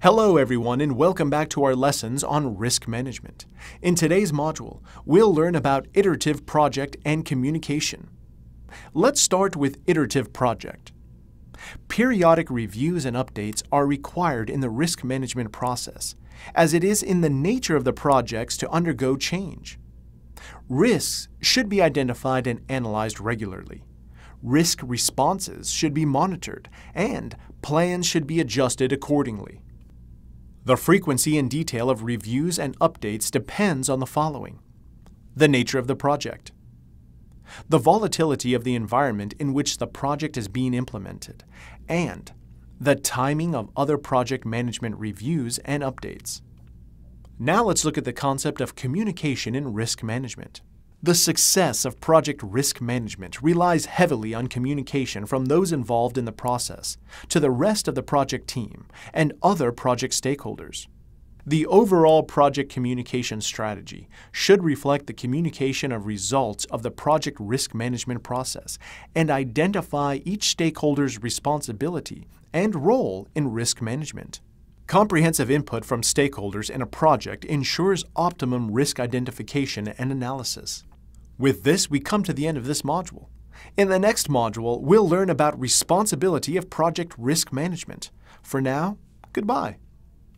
Hello everyone and welcome back to our lessons on risk management. In today's module, we'll learn about iterative project and communication. Let's start with iterative project. Periodic reviews and updates are required in the risk management process, as it is in the nature of the projects to undergo change. Risks should be identified and analyzed regularly. Risk responses should be monitored, and plans should be adjusted accordingly. The frequency and detail of reviews and updates depends on the following. The nature of the project. The volatility of the environment in which the project is being implemented, and the timing of other project management reviews and updates. Now let's look at the concept of communication in risk management. The success of project risk management relies heavily on communication from those involved in the process to the rest of the project team and other project stakeholders. The overall project communication strategy should reflect the communication of results of the project risk management process and identify each stakeholder's responsibility and role in risk management. Comprehensive input from stakeholders in a project ensures optimum risk identification and analysis. With this, we come to the end of this module. In the next module, we'll learn about responsibility of project risk management. For now, goodbye.